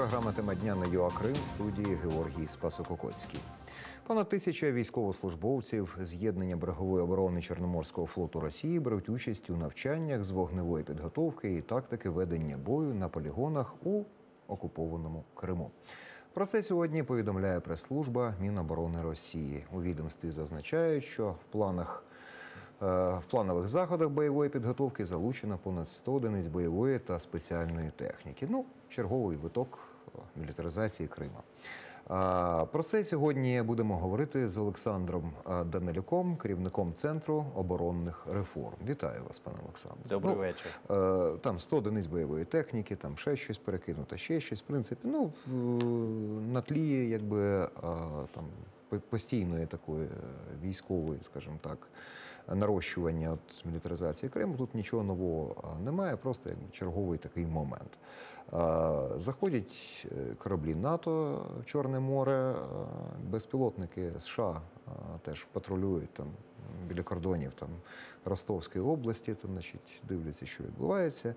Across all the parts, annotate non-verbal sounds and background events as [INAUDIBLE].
програма Тема дня на ЮА Крим в студії Георгій Спасококоцький. Понад тисяча військовослужбовців з'єднання берегової оборони Чорноморського флоту Росії беруть участь у навчаннях з вогневої підготовки і тактики ведення бою на полігонах у окупованому Криму. Про це сьогодні повідомляє прес-служба Міноборони Росії. У відомстві зазначають, що в планах В планових заходах бойової підготовки залучено понад 100 одиниць бойової та спеціальної техніки. Ну, черговий виток е, мілітаризації Крима. Про це сьогодні будемо говорити з Олександром е, Данилюком, керівником центру оборонних реформ. Вітаю вас, пане Олександре. Добрий Ну, вечір. Е, Там 100 одиниць бойової техніки, там ще щось перекинуто, ще щось. В принципі, ну на тлі якби е, там постійної такої е, військової, скажімо так, нарощування от мілітаризації Криму. Тут нічого нового немає, просто якби черговий такий момент. Заходять е, кораблі НАТО в Чорне море, безпілотники США теж патрулюють там біля кордонів там Ростовської області, там, значить, дивляться, що відбувається.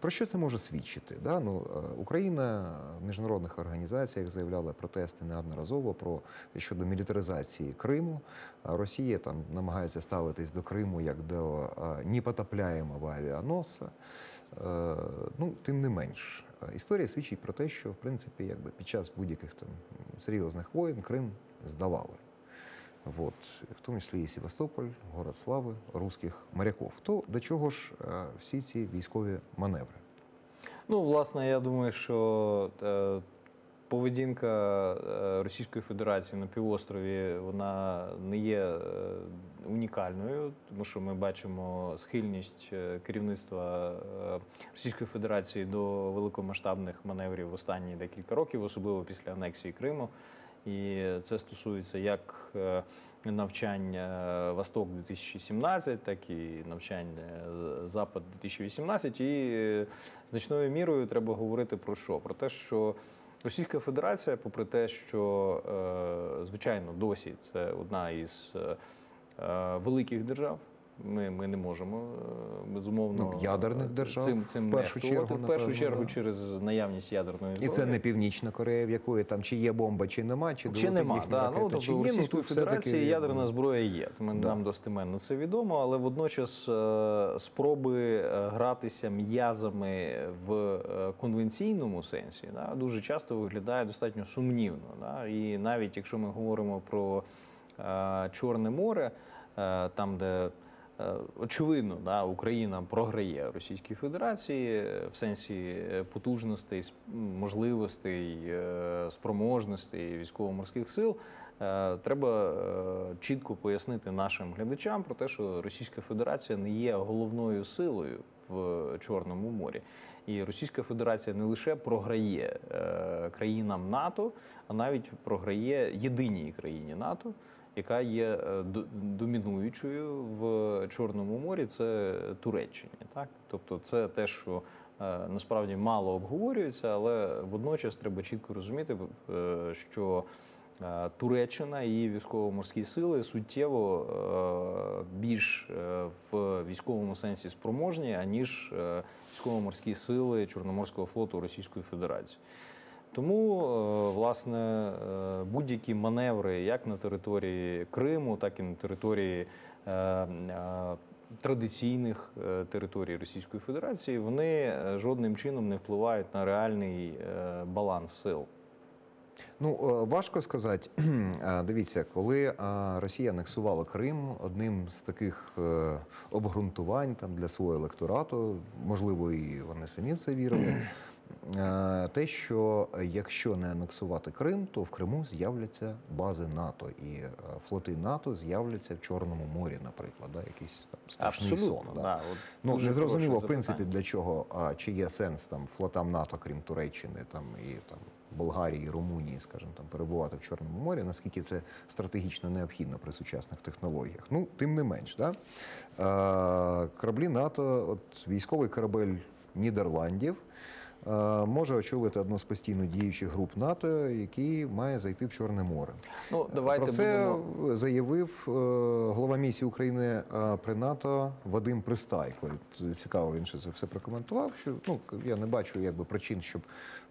Про що це може свідчити? Да? Ну, е, Україна в міжнародних організаціях заявляла протести неодноразово про щодо мілітаризації Криму. Росія там намагається ставитись до Криму як до е, непотопляємого авіаносця. Е, Ну, тим не менш, історія свідчить про те, що в принципі, якби під час будь-яких там серйозних воєн Крим здавали. Вот, в тому числі і Севастополь, город слави русських моряків. То до чого ж е, всі ці військові маневри? Ну, власне, я думаю, що е, поведінка е, Російської Федерації на півострові вона не є е, унікальною, тому що ми бачимо схильність керівництва Російської Федерації до великомасштабних маневрів в останні декілька років, особливо після анексії Криму. І це стосується як е, навчань е, Восток 2017, так і навчань е, Запад 2018. І значною мірою треба говорити про що? Про те, що Російська Федерація, попри те, що звичайно досі це одна із великих держав. Ми, ми не можемо е, безумовно Ну, ядерних держав, цим, цим в першу нехтувати. чергу, в першу напевно, чергу да. через наявність ядерної І це не Північна Корея, в якої там чи є бомба, чи нема, чи, Чи нема, да. ну, тобто чи у ну, Російської Федерації ядерна зброя є. Ми Да. нам достеменно це відомо, але водночас е, спроби е, гратися м'язами в е, конвенційному сенсі да, дуже часто виглядає достатньо сумнівно. Да. І навіть якщо ми говоримо про е, Чорне море, е, там, де е, Очевидно, да, Україна програє Російській Федерації е, в сенсі е, потужностей, можливостей, е, спроможностей військово-морських сил. Е, Треба е, чітко пояснити нашим глядачам про те, що Російська Федерація не є головною силою в Чорному морі. І Російська Федерація не лише програє е, країнам НАТО, а навіть програє єдиній країні НАТО, яка є е, домінуючою в Чорному морі, це Туреччині. Так? Тобто, це те, що е, насправді мало обговорюється, але водночас треба чітко розуміти, е, що Туреччина і її військово-морські сили суттєво більш в військовому сенсі спроможні, аніж військово-морські сили Чорноморського флоту Російської Федерації. Тому, е, власне, е, будь-які маневри як на території Криму, так і на території е, традиційних територій Російської Федерації, вони жодним чином не впливають на реальний баланс сил. Ну важко сказати. [CLEARS THROAT] Дивіться, коли Росія анексувала Крим, одним з таких обґрунтувань там для свого електорату, можливо, і вони самі в це вірили. Е, Те, що якщо не анексувати Крим, то в Криму з'являться бази НАТО, і е, флоти НАТО з'являться в Чорному морі, наприклад, да, якийсь там страшний сон. Да. да, от Ну не зрозуміло, в принципі, для чого, а чи є сенс там флотам НАТО, крім Туреччини, там і там Болгарії, Румунії, скажімо, там перебувати в Чорному морі, наскільки це стратегічно необхідно при сучасних технологіях. Ну, тим не менш, да? е, кораблі НАТО, от військовий корабель Нідерландів. Е, може очолити одну з постійно діючих груп НАТО, який має зайти в Чорне море. Ну давайте Про це будемо. заявив е, голова місії України е, при НАТО Вадим Пристайко. Цікаво, він ще це все прокоментував. Що ну я не бачу якби причин, щоб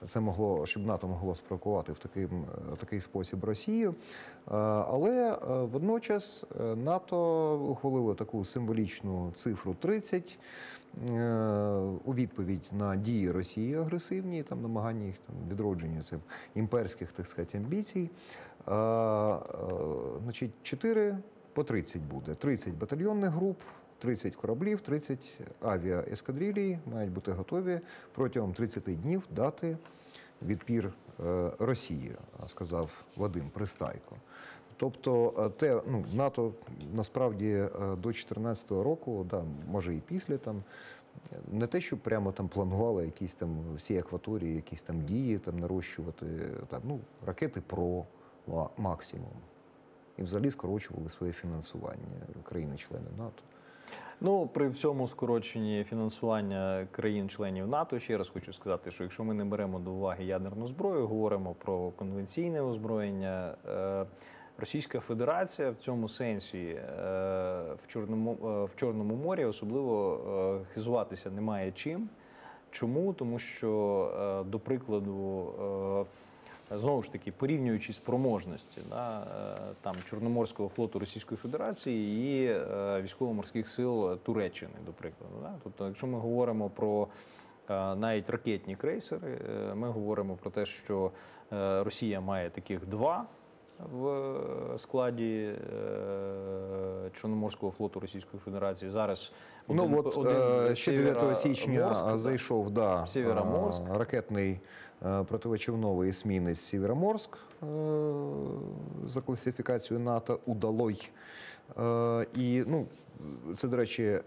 це могло, щоб НАТО могло спровокувати в такий, такий спосіб Росію. Е, Але е, водночас е, НАТО ухвалило таку символічну цифру 30 е, у відповідь на дії Росії агресивні, там намагання їх там відродження цим імперських, так сказати, амбіцій. Е, е, Значить, 4 по 30 буде. 30 батальйонних груп, 30 кораблів, 30 авіаескадрилій мають бути готові протягом 30 днів дати відпір е, Росії, сказав Вадим Пристайко. Тобто, е, те, ну, НАТО насправді е, до 2014 року, да, може і після там, не те, що прямо там планували якісь там всі акваторії, якісь там дії там нарощувати, там, ну, ракети ПРО максимум. І взагалі скорочували своє фінансування країни-члени НАТО. Ну, при всьому скороченні фінансування країн-членів НАТО, ще раз хочу сказати, що якщо ми не беремо до уваги ядерну зброю, говоримо про конвенційне озброєння. е, Російська Федерація в цьому сенсі е, в Чорному е, в Чорному морі особливо е, хизуватися немає чим. Чому? Тому що, до прикладу, знову ж таки, порівнюючи спроможності да, там Чорноморського флоту Російської Федерації і військово-морських сил Туреччини, до прикладу. Да? Тобто, якщо ми говоримо про навіть ракетні крейсери, ми говоримо про те, що Росія має таких два. В складі е, Чорноморського флоту Російської Федерації зараз один, ну от один е, ще 9 січня Сєвєроморськ, зайшов да, Сєвєроморськ. а, ракетний е, противочовновий есмінець Сєвєроморськ е, за класифікацією НАТО удалой. Е, І ну, це, до речі, е,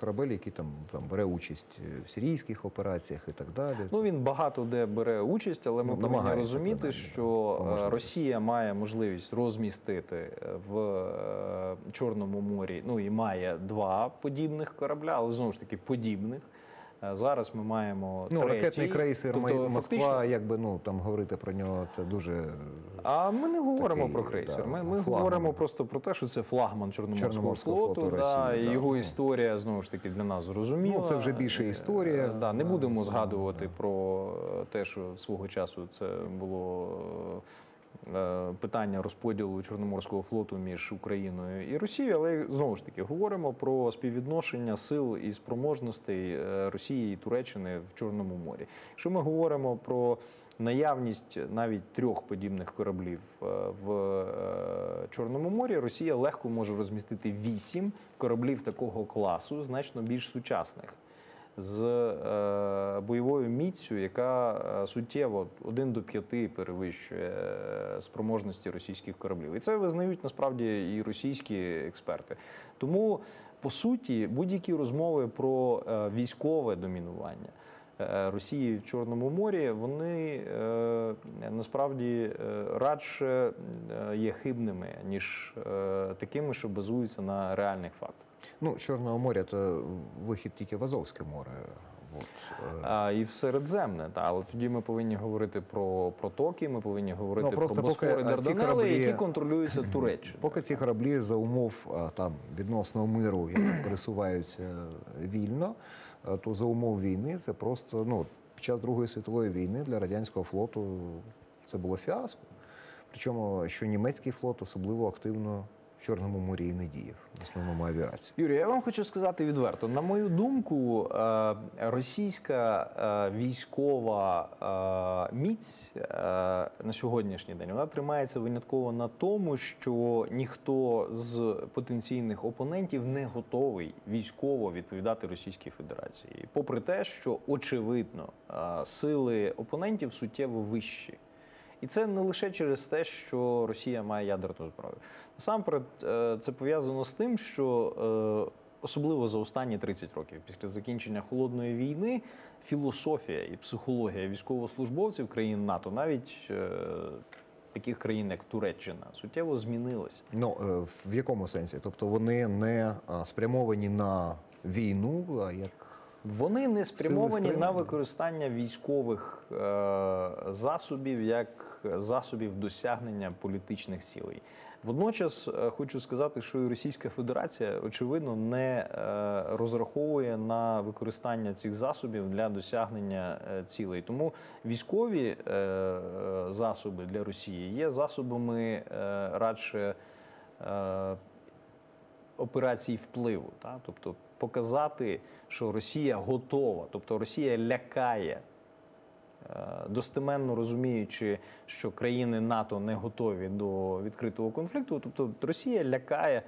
корабель, який там, там бере участь в сирійських операціях і так далі. Ну він багато де бере участь, але ми Ну, повинні розуміти, принаймні, що е. Росія має можливість розмістити в е, Чорному морі. Ну і має два подібних корабля, але знову ж таки подібних. Е, Зараз ми маємо Ну, третій. ракетний крейсер Тобто, Москва, фактично- якби ну там говорити про нього, це дуже А ми не говоримо Такий, про крейсер. да, ми ми флагман. говоримо просто про те, що це флагман Чорноморського, Чорноморського флоту. флоту да, Росії, і да. його Ну. історія знову ж таки для нас зрозуміла. Ну, це вже більше Е, історія, Да, не да, будемо згадувати да. про те, що свого часу це було. Е, Питання розподілу Чорноморського флоту між Україною і Росією, але знову ж таки говоримо про співвідношення сил і спроможностей е, Росії і Туреччини в Чорному морі. Якщо ми говоримо про наявність навіть трьох подібних кораблів е, в Чорному морі, Росія легко може розмістити вісім кораблів такого класу, значно більш сучасних. З е, бойовою міцю, яка е, суттєво 1 до 5 перевищує е, спроможності російських кораблів. І це визнають насправді і російські експерти. Тому, по суті, будь-які розмови про військове домінування Росії в Чорному морі, вони насправді радше є хибними, ніж такими, що базуються на реальних фактах. Ну Чорного моря, то вихід тільки в Азовське море. От, е, А, і в Середземне, та але тоді ми повинні говорити про протоки. Ми повинні говорити Ну, про Босфор і поки, а, ці Дарданели, кораблі- які контролюються [COUGHS] Туреччиною. Поки ці кораблі за умов там відносно миру які [COUGHS] пересуваються вільно, то за умов війни це просто ну під час Другої світової війни для радянського флоту це було фіаско. Причому що німецький флот особливо активно в Чорному морі і не діяв, в основному авіації. Юрій, я вам хочу сказати відверто. На мою думку, е, російська е, військова е, міць на сьогоднішній день вона тримається винятково на тому, що ніхто з потенційних опонентів не готовий військово відповідати Російській Федерації, попри те, що очевидно сили опонентів суттєво вищі. І це не лише через те, що Росія має ядерну зброю. Насамперед, е, це пов'язано з тим, що е, особливо за останні 30 років, після закінчення холодної війни, філософія і психологія військовослужбовців країн НАТО, навіть е, таких країн, як Туреччина, суттєво змінилась. Ну в якому сенсі? Тобто вони не спрямовані на війну, а як Вони не спрямовані на використання військових е, засобів як засобів досягнення політичних цілей. Водночас е, хочу сказати, що і Російська Федерація очевидно не е, розраховує на використання цих засобів для досягнення е, цілей. Тому військові е, е, засоби для Росії є засобами радше. Операцій впливу, та? тобто показати, що Росія готова, тобто Росія лякає, е, достеменно розуміючи, що країни НАТО не готові до відкритого конфлікту. Тобто Росія лякає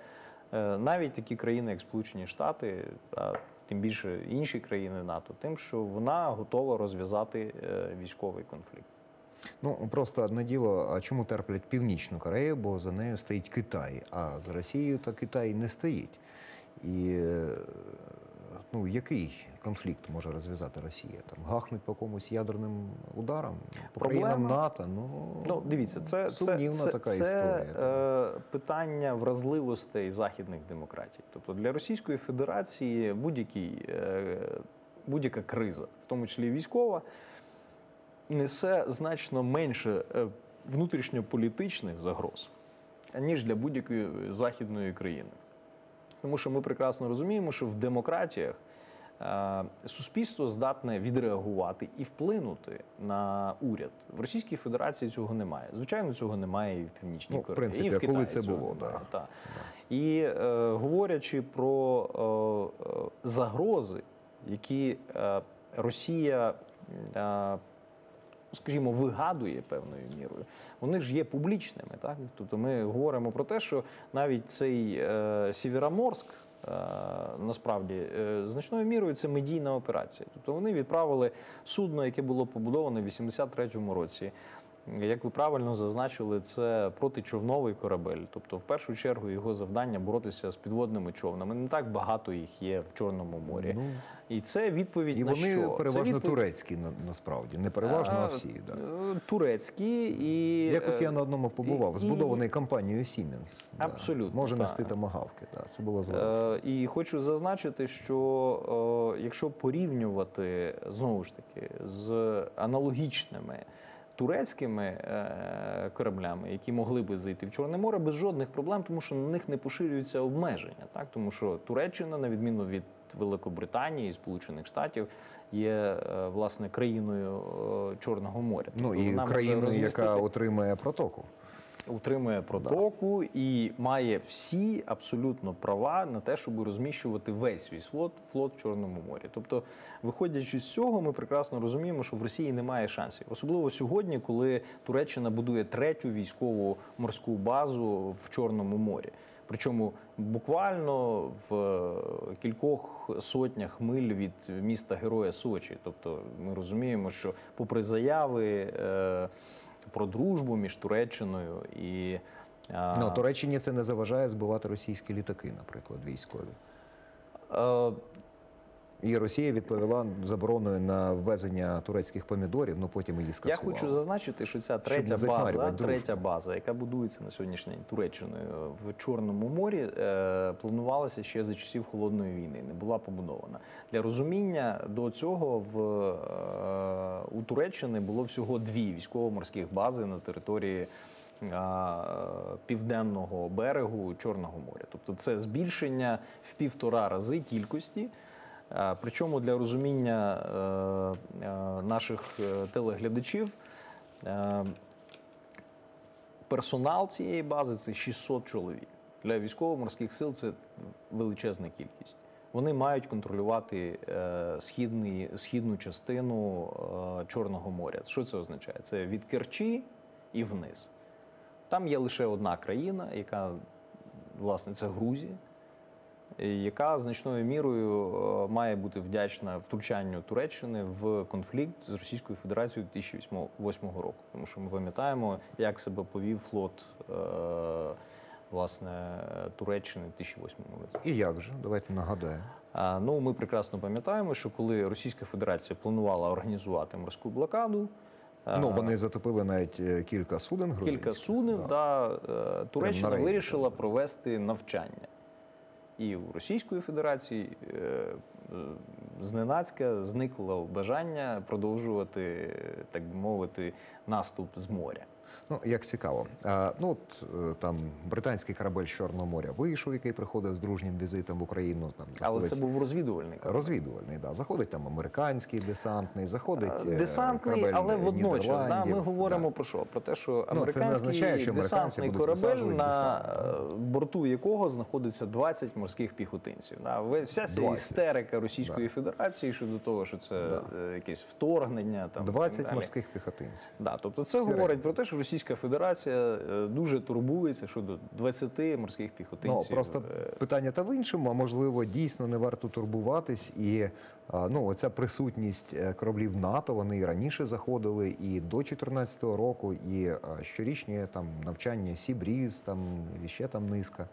е, навіть такі країни, як Сполучені Штати, а тим більше інші країни НАТО, тим, що вона готова розв'язати е, військовий конфлікт. Ну просто одне діло, а чому терплять Північну Корею, бо за нею стоїть Китай, а з Росією то Китай не стоїть. І ну, який конфлікт може розв'язати Росія? Там гахнуть по комусь ядерним ударом, по Проблема- країнам НАТО. Ну, Ну, дивіться, це, це, сумнівна це, така це історія. е, питання вразливостей західних демократій. Тобто для Російської Федерації будь-який, е, будь-яка криза, в тому числі військова, несе значно менше е, внутрішньополітичних загроз, ніж для будь-якої західної країни. Тому що ми прекрасно розуміємо, що в демократіях е, суспільство здатне відреагувати і вплинути на уряд. В Російській Федерації цього немає. Звичайно, цього немає і в Північній Ну, в принципі, і в а коли це цього було, немає. да. Так. І е, говорячи про е, е, загрози, які е, Росія. Скажімо, вигадує певною мірою, вони ж є публічними. Так? Тобто ми говоримо про те, що навіть цей е, Сєвєроморськ, е, насправді, е, значною мірою це медійна операція. Тобто вони відправили судно, яке було побудоване в 83-му році. Як ви правильно зазначили, це протичовновий корабель. Тобто, в першу чергу, його завдання боротися з підводними човнами. Не так багато їх є в Чорному морі. Ну, І це відповідь і на вони що? Це переважно відповідь- турецькі на, насправді, не переважно, а всі. Да. Е, Турецькі і Якось я е, на одному побував, і- збудований компанією Siemens. да. Абсолютно, Може так. нести тамагавки. Да. Це було. Е, І хочу зазначити, що е, якщо порівнювати знову ж таки з аналогічними турецькими е, кораблями, які могли би зайти в Чорне море без жодних проблем, тому що на них не поширюються обмеження, так тому що Туреччина, на відміну від Великобританії і Сполучених Штатів, є е, власне країною е, Чорного моря. Ну Тобто і країною, яка отримає отримує протоку. Утримує протоку і має всі абсолютно права на те, щоб розміщувати весь свій флот, флот в Чорному морі. Тобто, виходячи з цього, ми прекрасно розуміємо, що в Росії немає шансів, особливо сьогодні, коли Туреччина будує третю військову морську базу в Чорному морі. Причому буквально в е, кількох сотнях миль від міста Героя Сочі. Тобто, ми розуміємо, що попри заяви е, про дружбу між Туреччиною і Ну, Туреччині це не заважає збивати російські літаки, наприклад, військові. Е, І Росія відповіла забороною на ввезення турецьких помідорів, ну потім її я хочу зазначити, що ця третя база, третя база, яка будується на сьогоднішній день Туреччиною в Чорному морі, е, планувалася ще за часів холодної війни, не була побудована. Для розуміння до цього в е, у Туреччини було всього дві військово-морських бази на території. Південного берегу Чорного моря, тобто це збільшення в півтора рази кількості. Е, Причому для розуміння е, е, наших телеглядачів персонал цієї бази це 600 чоловік. Для військово-морських сил це величезна кількість. Вони мають контролювати е, східну частину Чорного моря. Що це означає? Це від Керчі і вниз. Там є лише одна країна, яка, власне, це Грузія, яка значною мірою е, має бути вдячна втручанню Туреччини в конфлікт з Російською Федерацією 2008 року. Тому що ми пам'ятаємо, як себе повів флот е, власне Туреччини в 2008 році. І як же? Давайте нагадаємо. Ну, ми прекрасно пам'ятаємо, що коли Російська Федерація планувала організувати морську блокаду, е, Ну, вони затопили навіть е, кілька суден кілька суден, да. да. е, Туреччина вирішила провести навчання. І в Російської Федерації е, зненацька зникло бажання продовжувати, так би мовити, наступ з моря. Ну, як цікаво. А, ну, от е, там британський корабель з Чорного моря вийшов, який приходив з дружнім візитом в Україну. Там Але це був розвідувальник. розвідувальний. Да. Заходить там американський десантний, заходить е, Десантний, корабель але водночас да, ми говоримо Да. про що? Про те, що Ну, це не американський означає, що десантний корабель, на десант, е, борту якого знаходиться 20 морських піхотинців. Да. Вся ця 20. істерика Російської Федерації щодо того, що це Да. е, якесь вторгнення. Там, 20 далі. морських піхотинців. Да, тобто це Сирена. говорить про те, що Російська Федерація е, дуже турбується щодо 20 морських Ну, просто е, питання та в іншому, а можливо, дійсно не варто турбуватись. І ну, оця присутність е, кораблів НАТО, вони і раніше заходили, і до 2014 року, і щорічні там навчання Sea Breeze, там і ще там низка.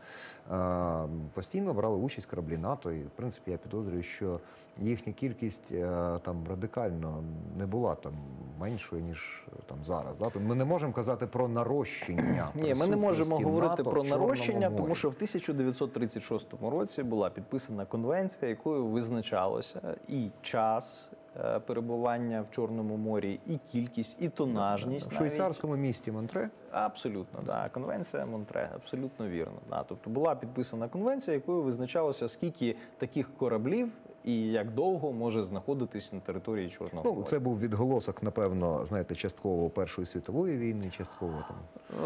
Постійно брали участь кораблі НАТО. І в принципі я підозрюю, що їхня кількість е, там радикально не була там меншою ніж е, там зараз. Да? Тобто ми не можемо казати про нарощення. Ні, ми не можемо говорити НАТО про нарощення, морі. тому що в 1936 році була підписана конвенція, якою визначалося і час е, перебування в Чорному морі, і кількість, і тонажність. в навіть. швейцарському місті Монтре. Абсолютно, да. Конвенція Монтре, абсолютно вірно. Да. Тобто була підписана конвенція, якою визначалося, скільки таких кораблів і як довго може знаходитись на території Чорного Ну, моря. це був відголосок, напевно, знаєте, частково Першої світової війни, частково там.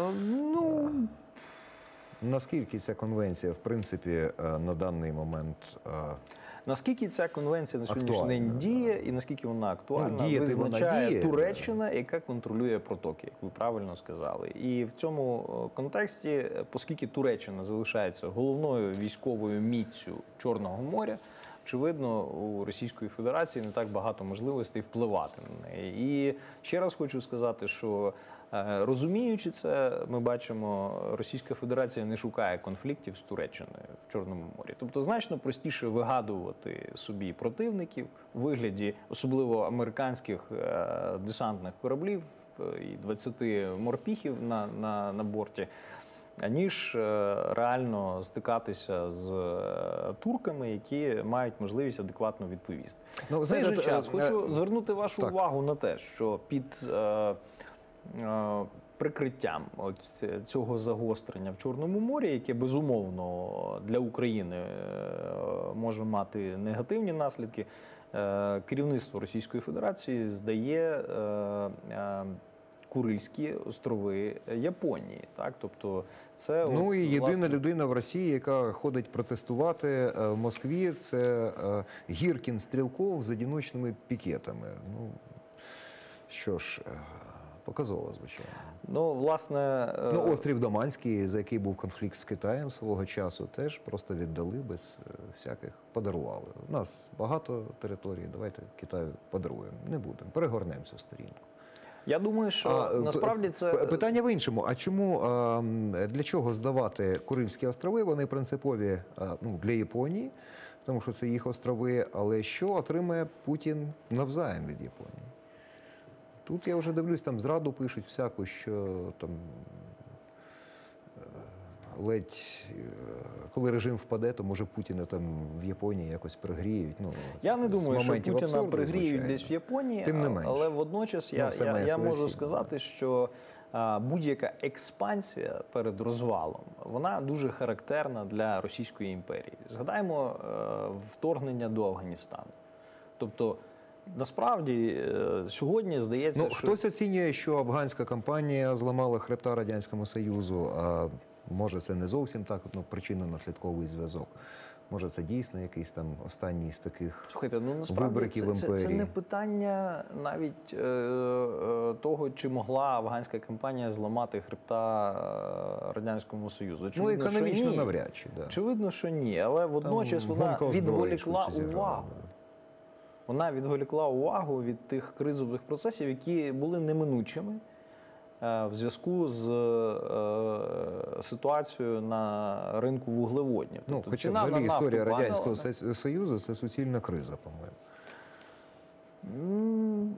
Е, Ну, Наскільки ця конвенція, в принципі, е, на даний момент Наскільки ця конвенція на сьогоднішній день діє, і наскільки вона актуальна, Ну, вона визначає діє. Туреччина, яка контролює протоки, як ви правильно сказали. І в цьому е, контексті, е, оскільки Туреччина залишається головною військовою міццю Чорного моря. Очевидно, у Російської Федерації не так багато можливостей впливати на неї. І ще раз хочу сказати, що е, розуміючи це, ми бачимо, Російська Федерація не шукає конфліктів з Туреччиною в Чорному морі. Тобто значно простіше вигадувати собі противників у вигляді, особливо американських е, десантних кораблів е, і 20 морпіхів на, на, на борті. Ніж е, реально стикатися з е, турками, які мають можливість адекватно відповісти. Ну, цей же час е, хочу е, звернути вашу так. увагу на те, що під е, е, прикриттям от цього загострення в Чорному морі, яке безумовно для України може мати негативні наслідки, е, керівництво Російської Федерації здає. е, е, Курильські острови Японії, так тобто це ну от, і єдина власне, людина в Росії, яка ходить протестувати е, в Москві, це е, Гіркін Стрілков з одиночними пікетами. Ну що ж, е, показово, звичайно. Ну, власне, Ну, острів Доманський, за який був конфлікт з Китаєм свого часу, теж просто віддали без всяких подарували. У нас багато територій. Давайте Китаю подаруємо. Не будемо. Перегорнемо цю сторінку. Я думаю, що А, е, насправді це питання в іншому. А чому для чого здавати Курильські острови? Вони принципові ну, для Японії, тому що це їх острови. Але що отримає Путін навзаєм від Японії? Тут я вже дивлюсь, там зраду пишуть всяку, що там е, ледь е, коли режим впаде, то може Путіна там в Японії якось пригріють. Ну, Я не думаю, що Путіна абсурду, пригріють звичайно. десь в Японії, Тим не менш. але водночас я, Ну, я, я можу сказати, що будь-яка експансія перед розвалом вона дуже характерна для Російської імперії. Згадаємо е, вторгнення до Афганістану. Тобто, насправді е, сьогодні здається, Ну, що хтось оцінює, що афганська кампанія зламала хребта радянському союзу. А може, це не зовсім так. Ну, причинно-наслідковий зв'язок. Може, це дійсно якийсь там останній з таких. Слухайте, ну насправді вибриків це, це, це не питання навіть е, е, того, чи могла афганська кампанія зламати хребта е, радянському союзу. Ну, Очевидно, що економічно ні. навряд чи да. Очевидно, що ні, але водночас Там вона відволікла увагу. Вона відволікла увагу від тих кризових процесів, які були неминучими в зв'язку з е, ситуацією на ринку вуглеводнів. Ну, Тобто хоча взагалі історія падала, Радянського. Союзу це суцільна криза, по-моєму.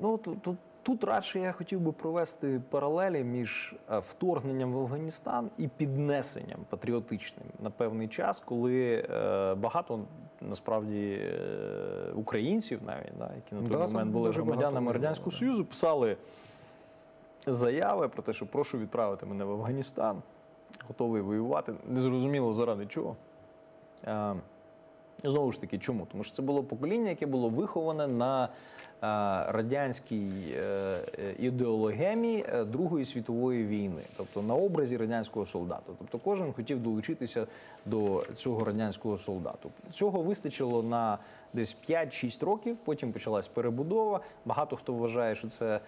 Ну, тут, тут радше я хотів би провести паралелі між е, вторгненням в Афганістан і піднесенням патріотичним на певний час, коли е, багато насправді е, українців, навіть да, які на той Да, момент були громадянами Радянського. Союзу, писали заяви про те, що прошу відправити мене в Афганістан, готовий воювати. Незрозуміло заради чого. Е, Знову ж таки, чому? Тому що це було покоління, яке було виховане на е, радянській е, ідеологемі Другої світової війни, тобто на образі радянського солдата. Тобто кожен хотів долучитися до цього радянського солдату. Цього вистачило на десь 5-6 років. Потім почалась перебудова. Багато хто вважає, що це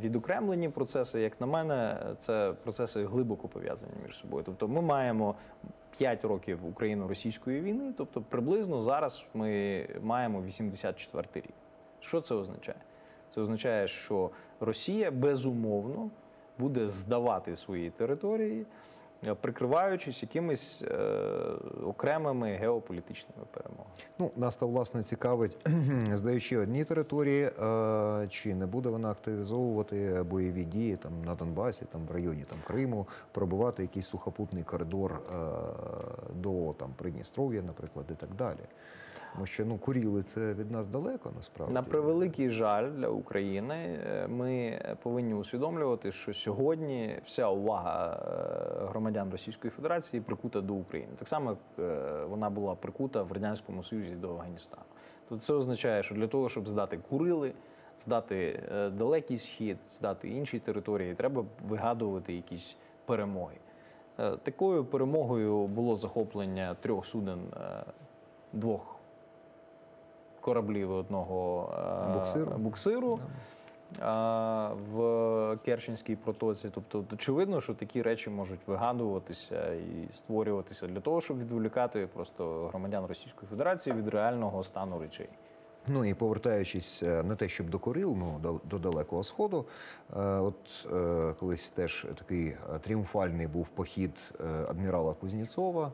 відокремлені процеси. Як на мене, це процеси глибоко пов'язані між собою. Тобто, ми маємо 5 років україно-російської війни, тобто приблизно зараз ми маємо 84 рік. Що це означає? Це означає, що Росія безумовно буде здавати свої території, е, прикриваючись якимись е, окремими геополітичними перемогами. Ну, нас та власне цікавить, [CLEARS THROAT] здаючи одні території, е, чи не буде вона активізовувати бойові дії там на Донбасі, там в районі там Криму, пробувати якийсь сухопутний коридор е, до там Придністров'я, наприклад, і так далі. Тому що ну Куріли це від нас далеко, насправді. На превеликий жаль для України, е, ми повинні усвідомлювати, що сьогодні вся увага е, громадян Російської Федерації прикута до України. Так само, як е, вона була прикута в Радянському Союзі до Афганістану. Тобто це означає, що для того, щоб здати Курили, здати далекий схід, здати інші території, треба вигадувати якісь перемоги. Такою перемогою було захоплення трьох суден, двох кораблів одного е, Буксиру. буксиру а, в Керченській протоці. Тобто, очевидно, що такі речі можуть вигадуватися і створюватися для того, щоб відволікати просто громадян Російської Федерації від реального стану речей. Ну і повертаючись не те, щоб до Курил, ну до, до далекого сходу. е, От е, колись теж такий тріумфальний був похід адмірала Кузнєцова.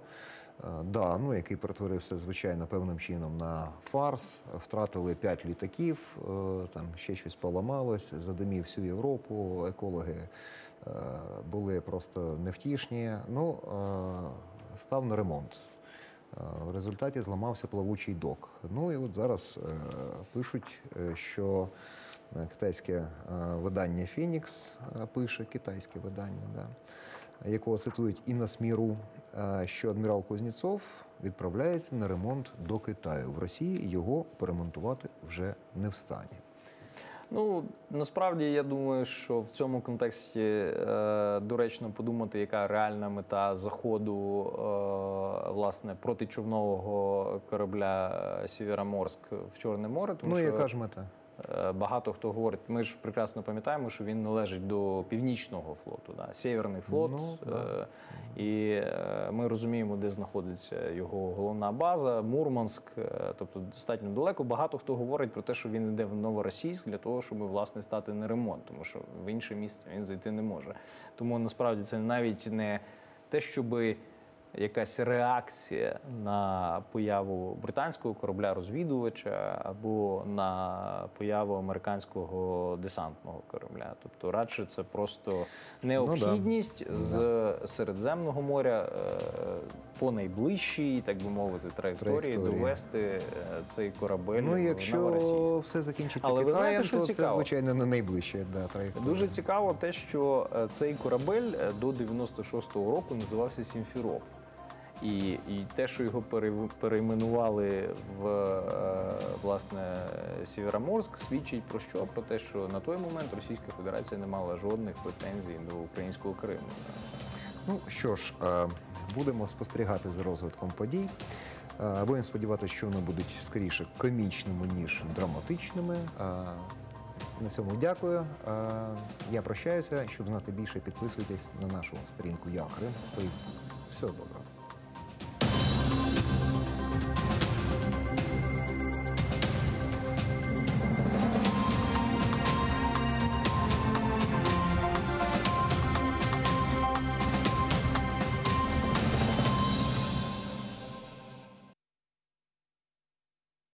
Е, Да, ну який перетворився звичайно певним чином на фарс. Втратили п'ять літаків, е, там ще щось поламалось, задимів всю Європу. Екологи е, були просто невтішні. Ну став на ремонт. В результаті зламався плавучий док. Ну і от зараз пишуть, що китайське видання Фінікс пише, китайське видання, да, якого цитують і на СМІРу, е, що адмірал Кузнєцов відправляється на ремонт до Китаю. В Росії його перемонтувати вже не в стані. Ну насправді я думаю, що в цьому контексті е, доречно подумати, яка реальна мета заходу е, власне протичовнового корабля е, Сєвєроморськ в Чорне море. Тому ну що яка ж мета? Е, багато хто говорить, ми ж прекрасно пам'ятаємо, що він належить до північного флоту, да, Сєвєрний флот. Ну, да. е, і е, ми розуміємо, де знаходиться його головна база, Мурманськ, тобто достатньо далеко. Багато хто говорить про те, що він йде в Новоросійськ для того, щоб власне стати на ремонт, тому що в інше місце він зайти не може. Тому насправді це навіть не те, щоби якась реакція на появу британського корабля розвідувача або на появу американського десантного корабля. Тобто, радше це просто необхідність з Середземного моря е, по найближчій, так би мовити, траєкторії, Траєкторії. довести е, цей корабель. Ну, якщо Новоросійськ. все закінчиться Але ви знаєте, що то це звичайно не найближче. Да, траєкторія. Дуже цікаво те, що е, цей корабель до 96-го року називався Сімферополь. І, і те, що його пере- перейменували в е, власне Сєвєроморськ, свідчить про що? Про те, що на той момент Російська Федерація не мала жодних претензій до українського Криму. Ну що ж, е, будемо спостерігати за розвитком подій. Е, Будемо сподіватися, що вони будуть скоріше комічними, ніж драматичними. На цьому дякую. Я прощаюся. Щоб знати більше, підписуйтесь на нашу сторінку Я Крим Фейсбук. Всього доброго.